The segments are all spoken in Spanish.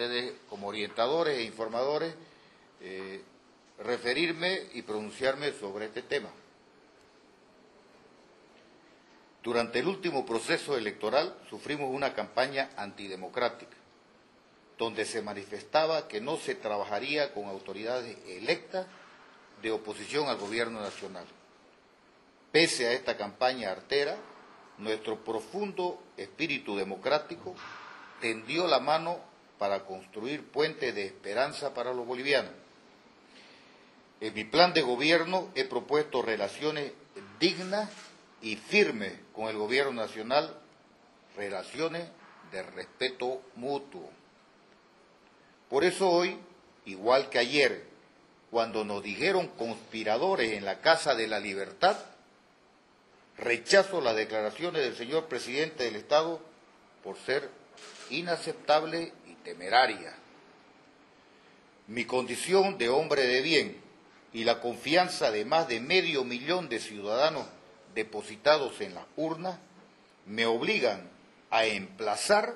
ustedes como orientadores e informadores eh, referirme y pronunciarme sobre este tema. Durante el último proceso electoral sufrimos una campaña antidemocrática, donde se manifestaba que no se trabajaría con autoridades electas de oposición al gobierno nacional. Pese a esta campaña artera, nuestro profundo espíritu democrático tendió la mano para construir puentes de esperanza para los bolivianos. En mi plan de gobierno he propuesto relaciones dignas y firmes con el gobierno nacional, relaciones de respeto mutuo. Por eso hoy, igual que ayer, cuando nos dijeron conspiradores en la Casa de la Libertad, rechazo las declaraciones del señor presidente del Estado por ser inaceptable temeraria. Mi condición de hombre de bien y la confianza de más de medio millón de ciudadanos depositados en las urnas me obligan a emplazar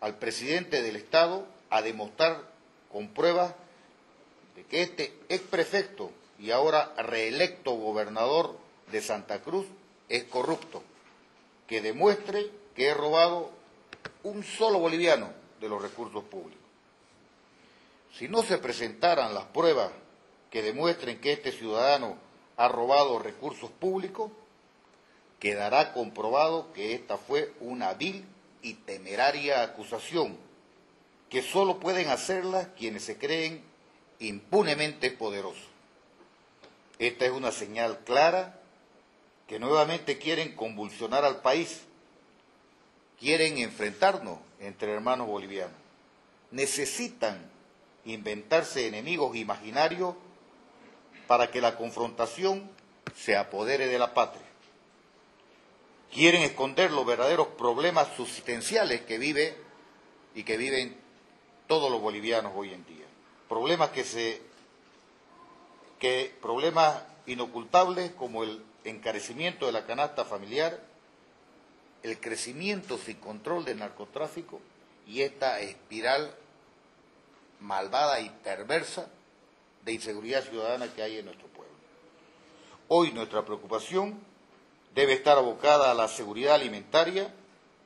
al presidente del Estado a demostrar con pruebas de que este ex prefecto y ahora reelecto gobernador de Santa Cruz es corrupto, que demuestre que he robado un solo boliviano de los recursos públicos. Si no se presentaran las pruebas que demuestren que este ciudadano ha robado recursos públicos, quedará comprobado que esta fue una vil y temeraria acusación, que solo pueden hacerla quienes se creen impunemente poderosos. Esta es una señal clara que nuevamente quieren convulsionar al país, quieren enfrentarnos entre hermanos bolivianos. Necesitan inventarse enemigos imaginarios para que la confrontación se apodere de la patria. Quieren esconder los verdaderos problemas subsistenciales que vive y que viven todos los bolivianos hoy en día. Problemas que se que problemas inocultables como el encarecimiento de la canasta familiar, el crecimiento sin control del narcotráfico y esta espiral malvada y perversa de inseguridad ciudadana que hay en nuestro pueblo. Hoy nuestra preocupación debe estar abocada a la seguridad alimentaria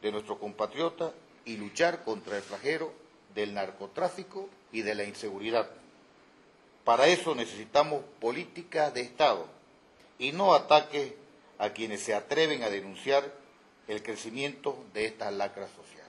de nuestros compatriotas y luchar contra el flagelo del narcotráfico y de la inseguridad. Para eso necesitamos políticas de Estado y no ataques a quienes se atreven a denunciar el crecimiento de estas lacras sociales.